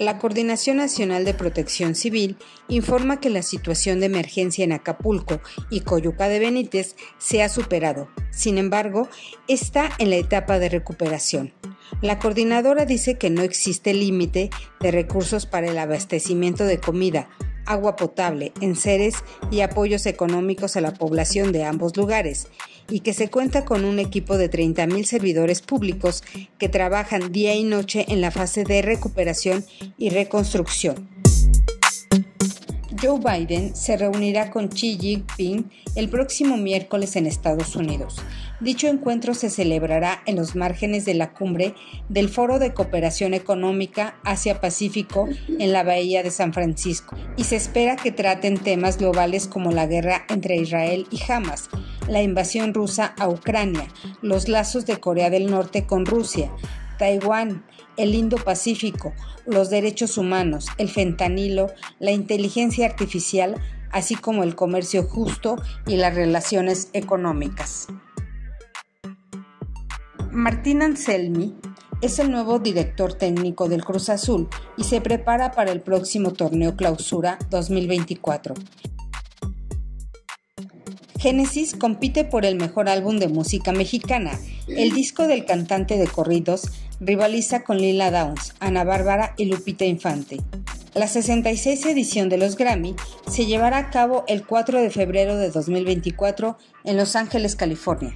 La Coordinación Nacional de Protección Civil informa que la situación de emergencia en Acapulco y Coyuca de Benítez se ha superado. Sin embargo, está en la etapa de recuperación. La coordinadora dice que no existe límite de recursos para el abastecimiento de comida, agua potable, enseres y apoyos económicos a la población de ambos lugares, y que se cuenta con un equipo de 30.000 servidores públicos que trabajan día y noche en la fase de recuperación y reconstrucción. Joe Biden se reunirá con Xi Jinping el próximo miércoles en Estados Unidos. Dicho encuentro se celebrará en los márgenes de la cumbre del Foro de Cooperación Económica Asia-Pacífico en la Bahía de San Francisco y se espera que traten temas globales como la guerra entre Israel y Hamas, la invasión rusa a Ucrania, los lazos de Corea del Norte con Rusia, Taiwán, el Indo-Pacífico, los derechos humanos, el fentanilo, la inteligencia artificial, así como el comercio justo y las relaciones económicas. Martín Anselmi es el nuevo director técnico del Cruz Azul y se prepara para el próximo torneo Clausura 2024. Génesis compite por el mejor álbum de música mexicana. El disco del cantante de corridos rivaliza con Lila Downs, Ana Bárbara y Lupita Infante. La 66 edición de los Grammy se llevará a cabo el 4 de febrero de 2024 en Los Ángeles, California.